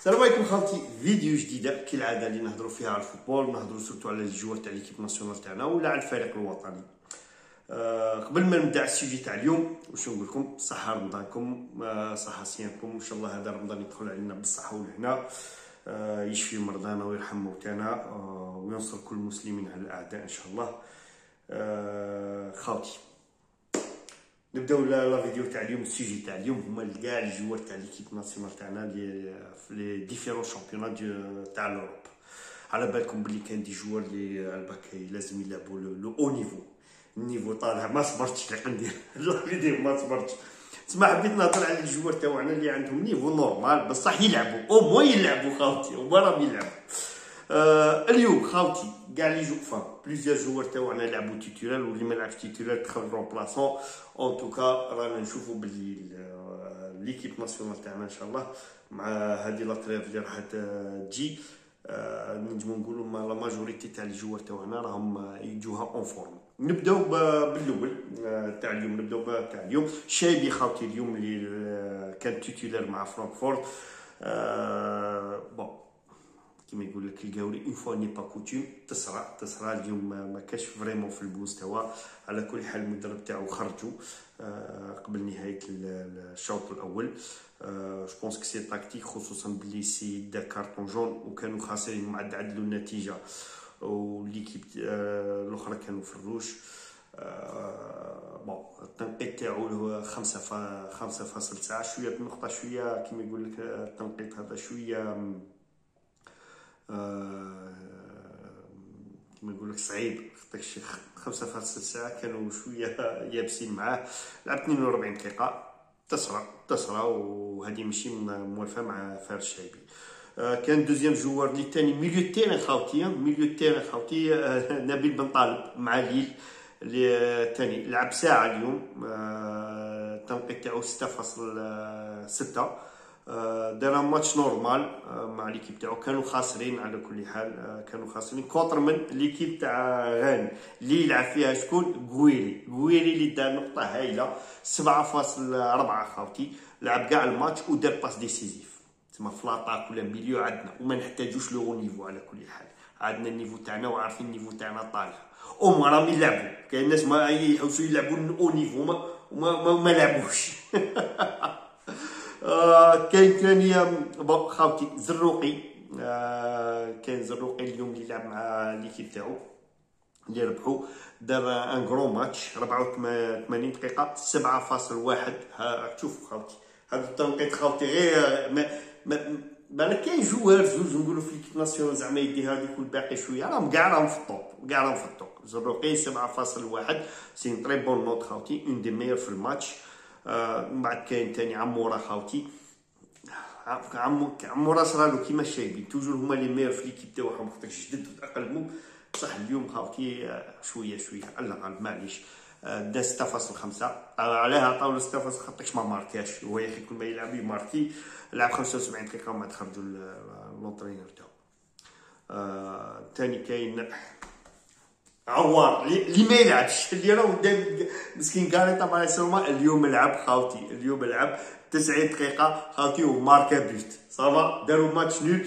السلام عليكم خاوتي فيديو جديده كالعادة اللي نهضروا فيها على ال football نهضروا surtout على ال joueurs تاع l'équipe nationale تاعنا ولا على الفريق الوطني. أه قبل ما نبدأ le sujet تاع اليوم واش نقول لكم؟ صحة رمضانكم أه صحة صيامكم إن شاء الله هذا رمضان يدخل علينا بالصحة والهنا. أه يشفي مرضانا ويرحم موتانا وينصر كل المسلمين على الأعداء إن شاء الله. خاوتي نبداو la vidéo تاع اليوم le sujet تاع اليوم هما كاع ال joueurs تاع l'équipe nationale تاعنا لي في les différents championnats تاع l'Europe. على بالكم بلي كان des joueurs لي الباكي لازم يلعبوا le haut niveau ال niveau طالع ما صبرتش لك ندير الفيديو ما صبرتش. تسمع حبيت نهضر على ال joueurs تاعنا اللي عندهم niveau normal بصح يلعبوا au moins يلعبوا خاوتي وما راهم يلعبوا آه اليوم خاوتي كاع les joueurs enfin plusieurs joueurs تاعنا لعبوا titulaire واللي ما لعبش titulaire دخل remplaçant en tout cas رانا نشوفوا بلي l'équipe nationale تاعنا إن شاء الله مع هذه la trêve اللي راح تجي. آه نجمو نقولوا la majorité تاع les joueurs تاعنا راهم يجوها en forme نبداو بالأول تاع اليوم نبداو تاع اليوم. شايبي خاوتي اليوم اللي كان titulaire مع فرانكفورت آه bon كيما يقول لك القاوري une fois n'est pas coutume تصرى تصرى اليوم ما كاش vraiment في المستوى على كل حال المدرب تاعو خرجوا قبل نهاية الشوط الأول. je pense que c'est tactique خصوصا بلي سيدا carton jaune وكانوا خاسرين مع عدلوا النتيجة. و l'équipe الأخرى كانوا في الروش. bon التنقيط تاعو هو خمسة خمسة فاصل تسعة شوية النقطة شوية كيما يقول لك التنقيط هذا شوية كما يقول لك صعيب داكشي خمسة فاصل تسعة كانوا شوية يابسين معاه. لعب 42 دقيقة تصرى تصرى وهذه ماشي موالفة مع فارس الشايبي كان deuxième joueur لي تاني milieu terrain خاوتي milieu terrain خاوتي نبيل بن طالب مع ليل اللي تاني لعب ساعة اليوم التنقيط تاعو ستة فاصل ستة. دار match normal مع l'équipe تاعو. كانوا خاسرين على كل حال كانوا خاسرين. contre من l'équipe تاع Rennes اللي يلعب فيها شكون؟ غويري غويري اللي دار نقطة هايلة. 7.4 خاوتي. لعب كاع الماتش ودار passe décisive تما في l'attaque ولا milieu عندنا. وما نحتاجوش le niveau على كل حال. عندنا ال niveau تاعنا وعارفين ال niveau تاعنا طالع. وما راهم يلعبوا. كاين ناس ما يحوسوا يلعبوا haut niveau ما ما, ما لعبوش. آه كاين ثاني خاوتي زروقي آه كاين زروقي اليوم اللي لعب مع l'équipe تاعو اللي ربحوا دار un gros match 84 دقيقة 7.1 شوفوا خاوتي هذا التنقيط خاوتي غير ما ما بالك كاين joueur زوج نقولوا في l'équipe nationale زعما يدي هذيك والباقي شوية. راهم كاع راهم في ال top كاع راهم في ال top. زروقي 7.1 c'est très bonne note خاوتي. un des meilleurs في الماتش. من بعد كاين تاني عمورة خاوتي عمو عمورة صرالو كيما الشايبي. toujours هما les meilleurs في l'équipe تاعهم خاطرش جدد وتأقلموا بصح اليوم خاوتي آه شوية شوية. على الاقل معليش. آه دا ستة فاصل خمسة. عليها ستة فاصل خاطرش ما ماركاش. هو يا أخي كل ما يلعب يماركي. لعب خمسة وسبعين دقيقة وما تخرجوا l'entraîneur تاعو. تاني كاين عوار. اللي ما يلعبش اللي راه قدام مسكين كاريتا مع سوما اليوم لعب خاوتي اليوم لعب 90 دقيقة خاوتي وماركا بيوت صافا داروا ماتش نول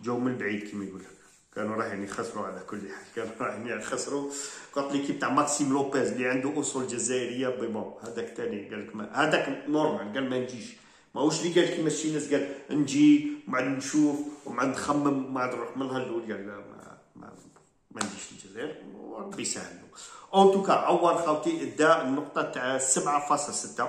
جاو من بعيد كيما يقول لك. كانوا رايحين يخسروا على كل حال. كانوا رايحين يخسروا. كانت ليكيب تاع ماكسيم لوبيز اللي عنده أصول جزائرية. بون هذاك ثاني قال لك هذاك نورمال قال ما نجيش. ماهوش اللي قال كيما شي ناس قال نجي ومعاد نشوف ومعاد نخمم ومعاد نروح من الأول قال لا ما, ما, ما نجيش الجزائر وربي يسهل en tout cas عوار خاوتي دا النقطة تاع 7.6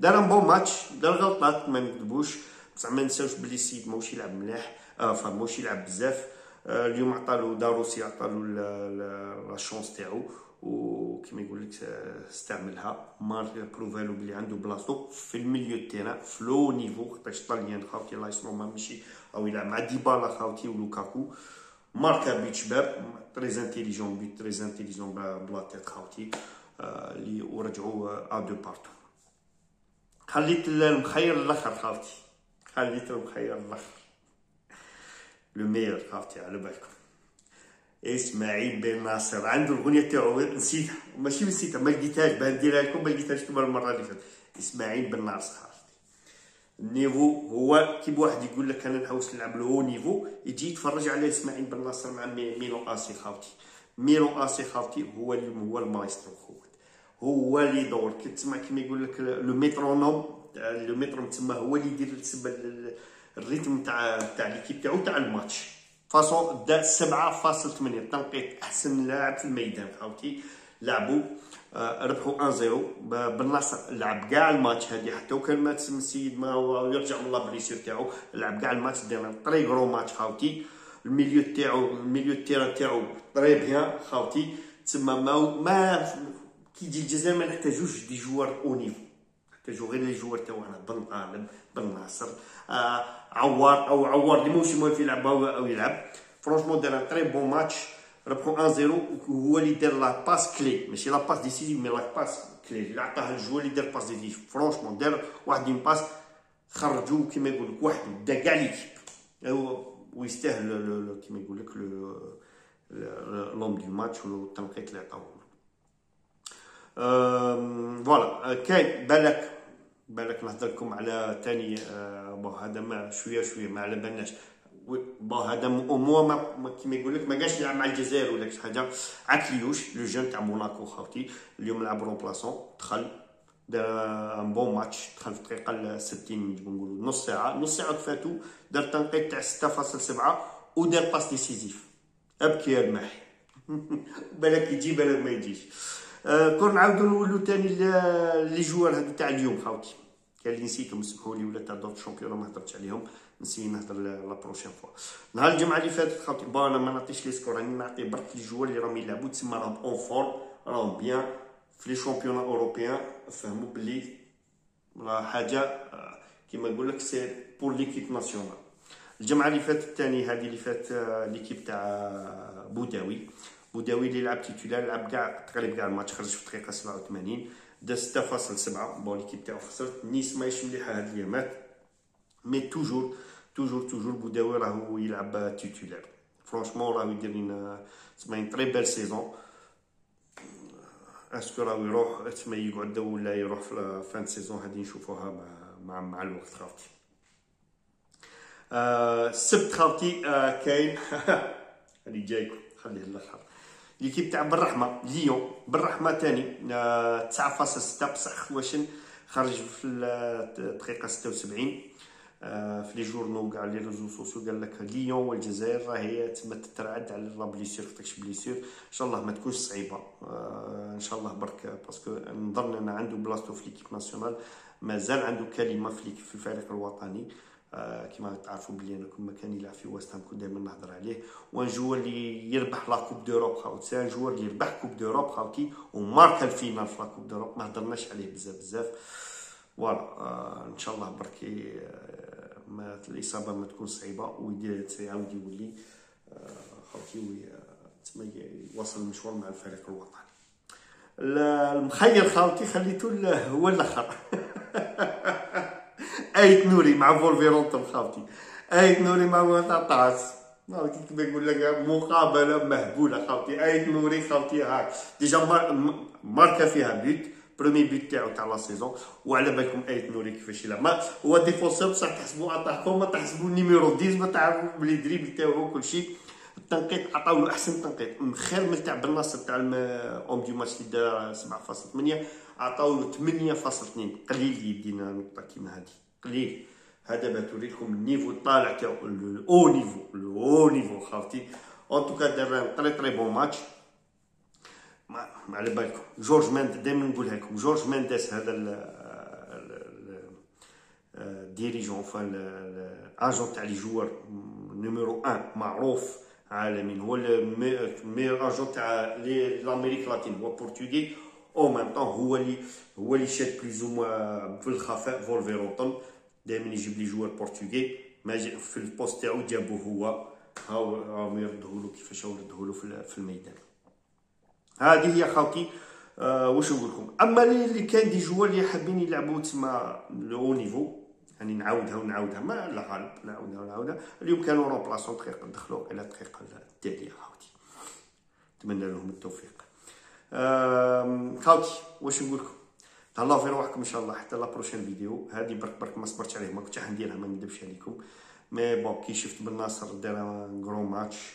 دار bon match دار غلطات ما نكذبوش. بصح ما نساوش بلي السيد ماهوش يلعب مليح. آه فماهوش يلعب بزاف. آه اليوم عطالو داروسي عطالو la chance تاعو. وكيما يقول لك استعملها. مار بروفالو بلي عنده بلاصتو في ال milieu terrain في le niveau خاطرش طاليان خاوتي الله يسلمو ما ماشي أو يلعب مع ديبالا خاوتي ولوكاكو. ماركا بيت شباب تري انتيليجون بيت تري انتيليجون بلا تيت خاوتي اللي ورجعوا ا دو بارتو خليت المخير الآخر خاوتي خليت المخير الآخر لو ميور خاوتي على بالكم اسماعيل بن ناصر عنده الاغنيه تاعو نسيتها. ماشي نسيتها ما لقيتهاش. نديرها لكم ما لقيتهاش كما المرة اللي فاتت. اسماعيل بن ناصر ال niveau هو كي واحد يقول لك أنا نحوس نلعب le niveau يجي يتفرج على إسماعيل بن ناصر مع Milan AC خاوتي. Milan AC خاوتي هو اللي هو المايسترو خوت. هو اللي يدور. كي تسمع كيما يقول لك le métronome le métronome تسمى هو اللي يدير ال rythme تاع تاع l'équipe تاعو تاع الماتش. façon دا 7.8 تنقيط أحسن لاعب في الميدان خاوتي. لعبوا آه، ربحوا 1 0 بن ناصر لعب كاع الماتش هادي حتى وكان مات السيد ما هو يرجع من la blessure تاعو لعب كاع الماتش دار très gros match خاوتي. ال milieu تاعو ال milieu terrain تاعو très bien خاوتي. تسمى ما ما كي يجي الجزائر ما نحتاجوش des joueurs haut niveau. نحتاجو غير les joueurs تاعنا بن طالب بن ناصر. آه عوار أو عوار اللي ماهوش موالف يلعب أو يلعب. franchement دار très bon match. ربحوا 1 0 هو اللي دار la passe clé ماشي لا باس ديسيزيف مي la passe clé اللي عطاه ال joueur اللي دار passe décisive franchement دار واحد une passe خرجوا كيما يقول لك واحد دا كاع l'équipe ويستاهل كيما يقول لك l'homme du match والتنقيط اللي عطاوه voilà كاين بالك بالك نهضر لكم على ثاني هذا ما شوية شوية ما على بالناش بون هذا مو ما كيما يقول لك ما جاش يلعب مع الجزائر ولا شي حاجة. عكليوش لو جون تاع موناكو خاوتي اليوم لعب رومبلاسون دخل دار ان بون ماتش دخل في الدقيقة 60 نقولوا نص ساعة نص ساعة فاتو دار تنقيط تاع 6.7 ودار باس ديسيزيف أبكي يا الماحي بالك يجي بالك ما يجيش. آه كون نعاودو نولو تاني لي جوار هادو تاع اليوم خاوتي. كان اللي نسيتهم سمحوا لي ولا تاع دور الشامبيون ما هضرتش عليهم نسي نهضر لا بروشين فوا نهار الجمعه اللي فاتت خاوتي با أنا ما نعطيش لي سكور راني نعطي برك لي جوار اللي راهم يلعبوا تسمى راهم اون فورم راهم بيان في لي شامبيون اوروبيان فهموا بلي راه حاجة كيما نقول لك سي بور ليكيب ناسيونال الجمعه اللي فاتت الثاني هذه اللي فات ليكيب تاع بوداوي بوداوي اللي لعب titulaire لعب كاع تقريبا كاع الماتش خرج في الدقيقه 87 دا 6.7 bon l'équipe تاعو خسرت نيس ماهيش مليحه هاد الايامات mais toujours toujours toujours بوداوي راهو يلعب titulaire franchement راهو يدير لنا سمعين très belle saison est-ce que راهو يروح تما يقعد ولا يروح في fin saison هادي نشوفوها مع مع, مع الوقت خاوتي السبت خاوتي كاين هادي جايكم خليه الآخر l'équipe تاع بن رحمة ليون بن رحمة تاني آه 9.6 بصح واش خرج في الدقيقة 76 آه في les journaux كاع les réseaux sociaux قال لك ليون والجزائر راهي تما تترعد على la blessure خاطرش blessure إن شاء الله ما تكونش صعيبة. آه إن شاء الله برك parce que نظن أن عنده بلاصتو في l'équipe nationale مازال عنده كلمة في الفريق الوطني. كما تعرفوا بلي أنا كل مكان يلعب في وست هام كنت دائما نهضر عليه. و un joueur اللي يربح la coupe d'Europe خاوتي un joueur اللي يربح coupe d'Europe خاوتي. وماركا ال finale في la coupe d'Europe ما هضرناش عليه بزاف بزاف. voilà آه إن شاء الله بركي آه ما الإصابة ما تكون صعيبة. ويدير يعاود يولي آه خاوتي تما يواصل المشوار مع الفريق الوطني. المخير خاوتي خليته هو الأخر. ايت نوري مع وولفرهامبتون خاوتي ايت نوري مع طاطاس كيما يقول لك مقابلة مهبولة خاوتي. ايت نوري خاوتي هاك déjà ماركا فيها بيت premier بيت تاعو تاع la saison وعلى بالكم ايت نوري كيفاش يلعب. هو défenseur بصح تحسبو attaquant ما تحسبو numéro 10 ما تعرفوا بلي dribble تاعو كلشي التنقيط عطاو له أحسن تنقيط. خير من تاع بالنصر تاع اون دي ماتش اللي دار 7.8 عطاو له 8.2 قليل يدينا نقطة كيما هذه قليل هذا بتوري لكم النيفو طالع تاعو الاو نيفو الاو نيفو خافتي اون توكا دار طري طري بون ماتش ما على بالكم جورج ماند دائما نقولها لكم جورج مانديس هذا ديريجون الاجون تاع لي جوار numéro 1 معروف عالمي هو ال meilleur agent تاع l'Amérique latine هو portugais au même temps هو اللي هو اللي شاد plus ou moins في الخفاء وولفرهامبتون دائما يجيب les joueurs portugais ما في ال poste تاعو جابوه هو. هاو راهم يردهولو كيفاش يردهولو في الميدان. هذه هي خاوتي آه واش نقول لكم؟ أما اللي كاين des joueurs اللي حابين يلعبوا تسمى le niveau. يعني نعاودها ونعاودها ما لا غالب نعاودها ونعاودها. اليوم كانوا remplaçant دقيقه دخلوا إلى الدقيقه التاليه خاوتي نتمنى لهم التوفيق. خاوتي واش نقول لكم؟ تهلاو في رواحكم إن شاء الله. حتى la prochaine vidéo هذه برك برك ما صبرتش عليه ما كنتش حنديرها ما نكذبش عليكم. mais bon كي شفت بن ناصر دار gros match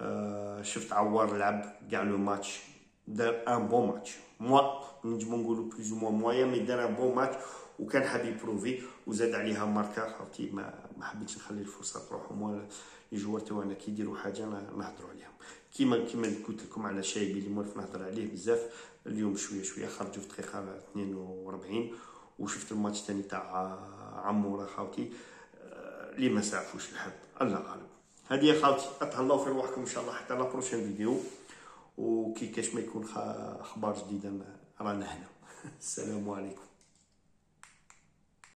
آه شفت عوار لعب كاع le match دار un bon match moi نجمو نقولو plus ou moins moyen mais دار un bon match وكان حاب ي profiter وزاد عليها ماركا خاوتي ما حبيتش نخلي الفرصة تروحهم ولا ال joueurs تاعنا كي يديروا حاجة نهضروا عليهم. كيما كيما قلت لكم على شايبي اللي موالف نهضر عليه بزاف اليوم شوية شوية خرجوا في دقيقة 42 وشفت الماتش تاني تاع عمورة خاوتي. اللي ما سعفوش الحظ الله غالب هذه يا خاوتي أتهلاو في رواحكم إن شاء الله حتى la prochaine vidéo وكي كاش ما يكون أخبار جديده رانا هنا. السلام عليكم.